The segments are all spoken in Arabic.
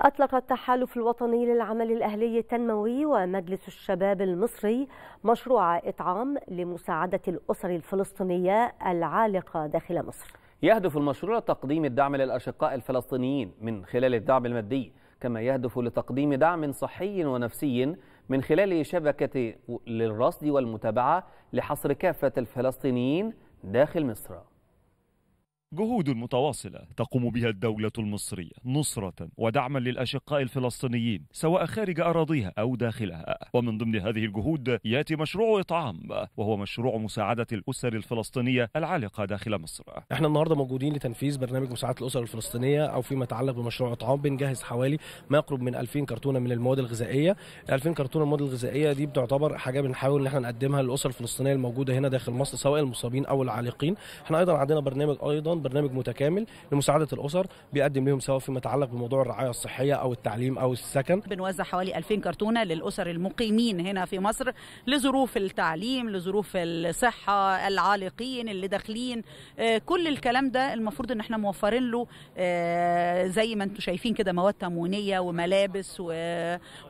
أطلق التحالف الوطني للعمل الأهلي التنموي ومجلس الشباب المصري مشروع إطعام لمساعدة الأسر الفلسطينية العالقة داخل مصر. يهدف المشروع لتقديم الدعم للأشقاء الفلسطينيين من خلال الدعم المادي كما يهدف لتقديم دعم صحي ونفسي من خلال شبكة للرصد والمتابعة لحصر كافة الفلسطينيين داخل مصر. جهود متواصلة تقوم بها الدولة المصرية نصرة ودعما للأشقاء الفلسطينيين سواء خارج أراضيها أو داخلها. ومن ضمن هذه الجهود يأتي مشروع إطعام وهو مشروع مساعدة الأسر الفلسطينية العالقة داخل مصر. إحنا النهارده موجودين لتنفيذ برنامج مساعدة الأسر الفلسطينية أو فيما يتعلق بمشروع إطعام بنجهز حوالي ما يقرب من 2000 كرتونة من المواد الغذائية. 2000 كرتونة المواد الغذائية دي بتعتبر حاجة بنحاول إن إحنا نقدمها للأسر الفلسطينية الموجودة هنا داخل مصر سواء المصابين أو العالقين. إحنا أيضا عندنا برنامج أيضا برنامج متكامل لمساعدة الأسر بيقدم لهم سواء فيما يتعلق بموضوع الرعاية الصحية أو التعليم أو السكن. بنوزع حوالي 2000 كرتونة للأسر المقيمين هنا في مصر لظروف التعليم لظروف الصحة العالقين اللي داخلين. كل الكلام ده المفروض إن إحنا موفرين له زي ما أنتم شايفين كده مواد تموينية وملابس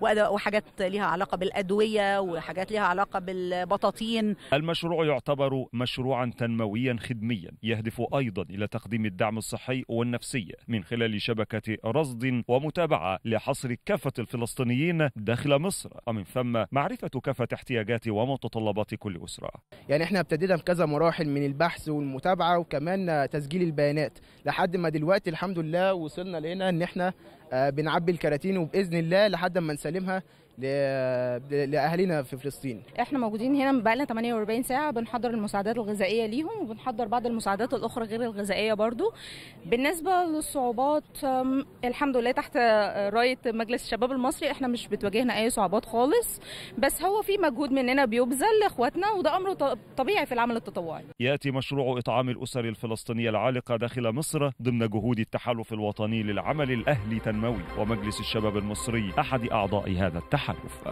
وحاجات ليها علاقة بالأدوية وحاجات ليها علاقة بالبطاطين. المشروع يعتبر مشروعا تنمويا خدميا يهدف أيضا إلى تقديم الدعم الصحي والنفسي من خلال شبكة رصد ومتابعة لحصر كافة الفلسطينيين داخل مصر. ومن ثم معرفة كافة احتياجات ومتطلبات كل أسرة. يعني إحنا ابتدينا بكذا مراحل من البحث والمتابعة وكمان تسجيل البيانات. لحد ما دلوقتي الحمد لله وصلنا لهنا إن إحنا بنعبي الكراتين وبإذن الله لحد ما نسلمها لأهالينا في فلسطين. إحنا موجودين هنا بقالنا 48 ساعة بنحضر المساعدات الغذائية ليهم وبنحضر بعض المساعدات الأخرى غير الغذائية برضو. بالنسبة للصعوبات الحمد لله تحت رأية مجلس الشباب المصري إحنا مش بتواجهنا أي صعوبات خالص. بس هو في مجهود مننا بيبذل لإخواتنا وده أمر طبيعي في العمل التطوعي. يأتي مشروع إطعام الأسر الفلسطينية العالقة داخل مصر ضمن جهود التحالف الوطني للعمل الأهلي تنموي ومجلس الشباب المصري أحد أعضاء هذا التحالف.